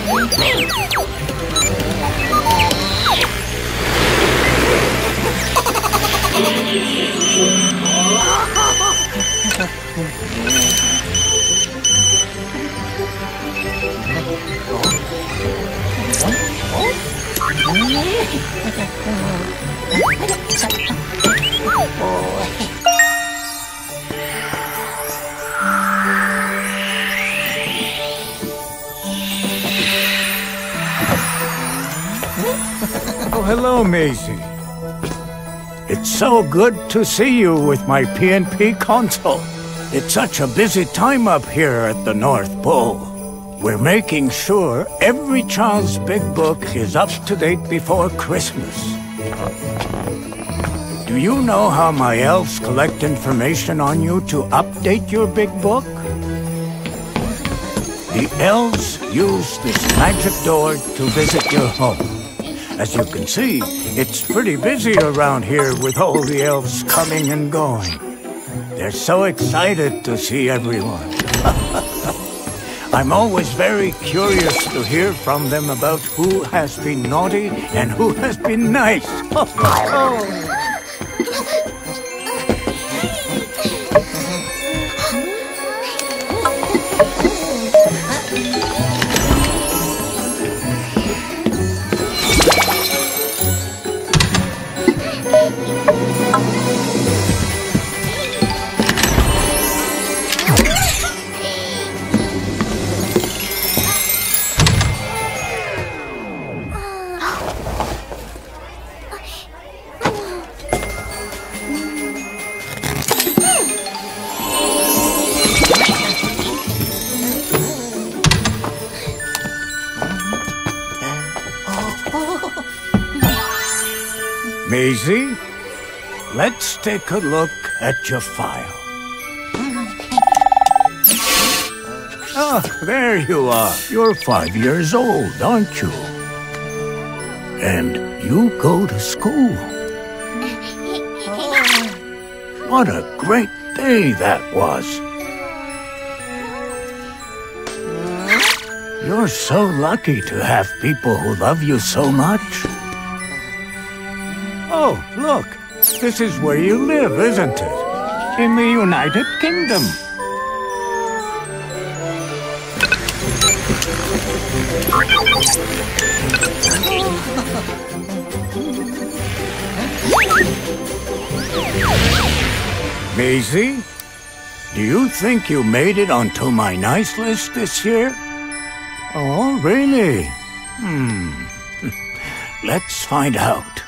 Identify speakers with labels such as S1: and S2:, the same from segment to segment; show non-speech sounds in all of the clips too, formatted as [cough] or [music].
S1: Oh, hello, Maisie. It's so good to see you with my PNP console. It's such a busy time up here at the North Pole. We're making sure every child's big book is up to date before Christmas. Do you know how my elves collect information on you to update your big book? The elves use this magic door to visit your home. As you can see, it's pretty busy around here with all the elves coming and going. They're so excited to see everyone. [laughs] I'm always very curious to hear from them about who has been naughty and who has been nice. [laughs] [laughs] Maisie, let's take a look at your file. Ah, there you are. You're five years old, aren't you? And you go to school. [laughs] What a great day that was. You're so lucky to have people who love you so much. Oh, look. This is where you live, isn't it? In the United Kingdom. Maisie, do you think you made it onto my nice list this year? Oh, really? Hmm. [laughs] Let's find out.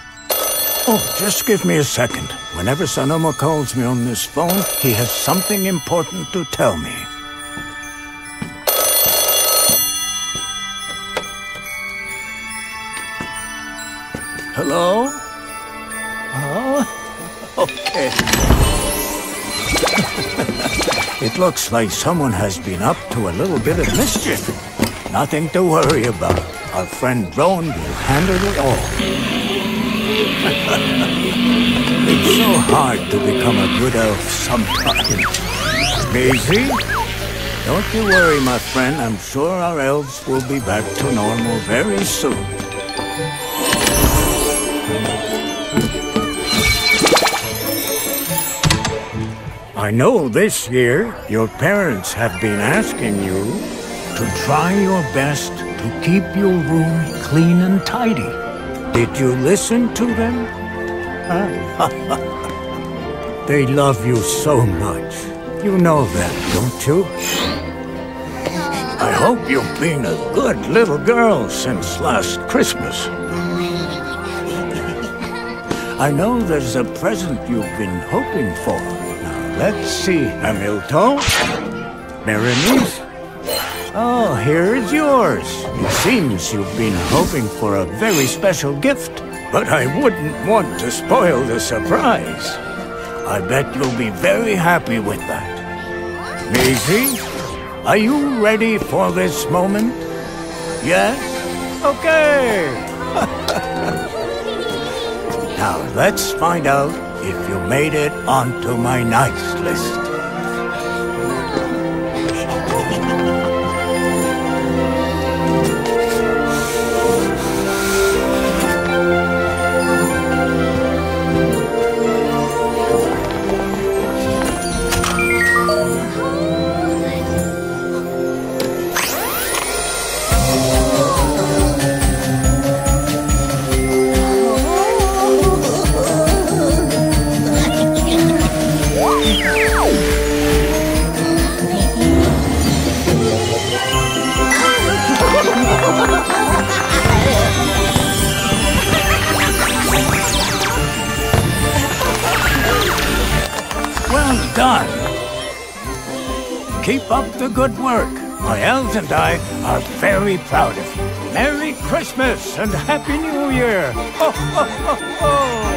S1: Oh, just give me a second. Whenever Sanoma calls me on this phone, he has something important to tell me. Hello? Oh, [laughs] okay. [laughs] it looks like someone has been up to a little bit of mischief. Nothing to worry about. Our friend Drone will handle it all. [laughs] it's so hard to become a good elf sometimes. Maisie? Don't you worry, my friend. I'm sure our elves will be back to normal very soon. I know this year your parents have been asking you to try your best to keep your room clean and tidy. Did you listen to them? [laughs] they love you so much. You know that, don't you? I hope you've been a good little girl since last Christmas. I know there's a present you've been hoping for. Now, let's see, Hamilton. Berenice? Oh, here is yours. It seems you've been hoping for a very special gift, but I wouldn't want to spoil the surprise. I bet you'll be very happy with that. Maisie, are you ready for this moment? Yes? Okay. [laughs] now, let's find out if you made it onto my nice list. Done. Keep up the good work. My elves and I are very proud of you. Merry Christmas and Happy New Year! Ho, ho, ho, ho!